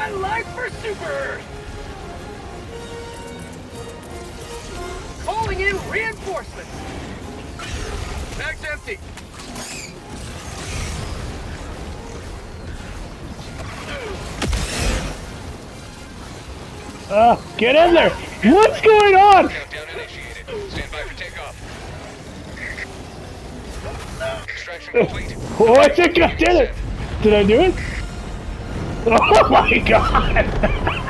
Time for super! Calling in reinforcements! Bag's empty! Uh, get in there! What's going on? Countdown initiated. Stand by for takeoff. Extraction complete. Oh, I think I did it! Did I do it? Oh my god!